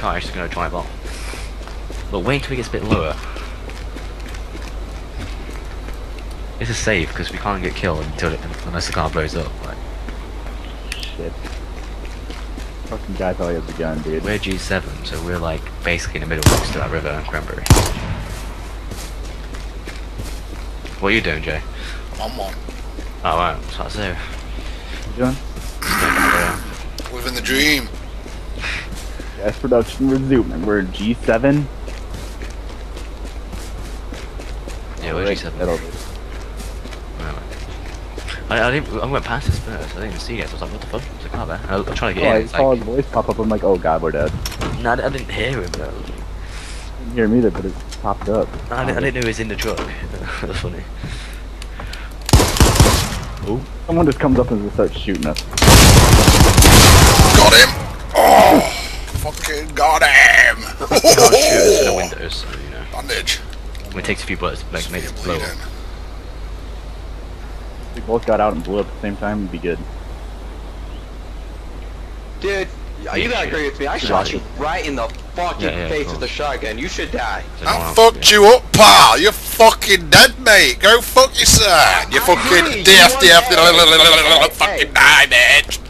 car is just gonna drive off. But wait until it gets a bit lower. This is safe because we can't get killed until it, unless the car blows up. Like, Shit. Fucking guy thought he has a gun, dude. we're G7, so we're like basically in the middle next to that river and Cranberry. What are you doing, Jay? I'm on. Oh, right, so that's it. What you doing? Yeah. Living the dream. Gas production resuming. We're G7. Yeah, we're Right, G7. that'll do. Right, right. I, I didn't. I went past this first. I didn't even see it. So I was like, "What the fuck?" There's a car there. I was, I was trying to Oh, get I in. It's saw like, his voice pop up. I'm like, oh god, we're dead. no, I I didn't hear him. Though. Didn't hear him either, but it popped up. I, didn't, I didn't know he was in the truck. That's funny. Oh, Someone just comes up and just starts shooting us. Got him! you can't shoot us through the windows, so you know. Bandage. It takes a few bullets to make, make it blow up. If we both got out and blew up at the same time, it'd be good. Dude, you gotta agree with me. I shot you right in the fucking Yeah, yeah, face of with the shotgun. You should die. I fucked you up, pal. You're fucking dead, mate. Go fuck yourself. You I fucking agree. DF, You DF, want- hey, hey, fucking die, bitch.